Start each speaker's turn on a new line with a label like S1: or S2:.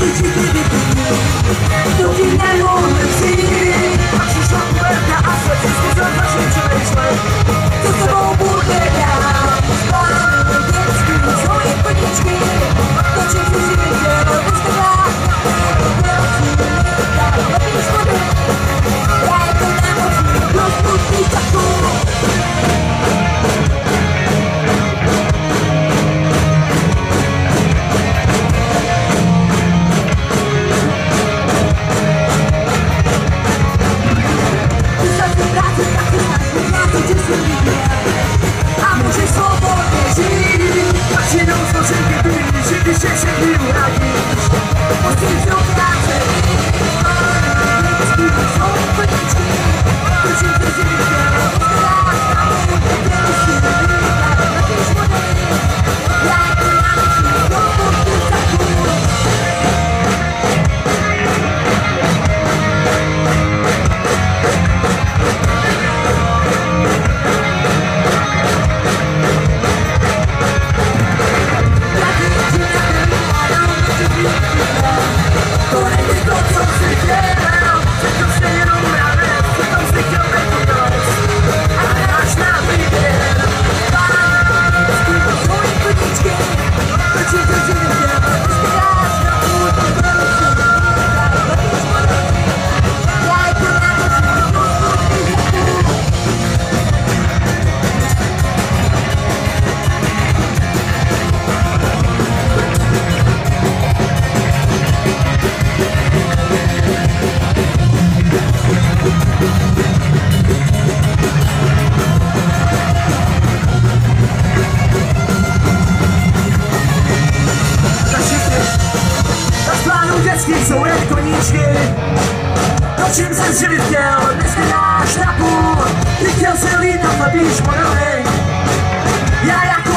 S1: Don't you know I'm a team? I'm so
S2: shocked at the blesky jsou jak koníčky. To, čím jsem si
S1: chtěl, dneska náš napůl, ty
S2: chtěl se lítat na píš moravy.
S1: Já jako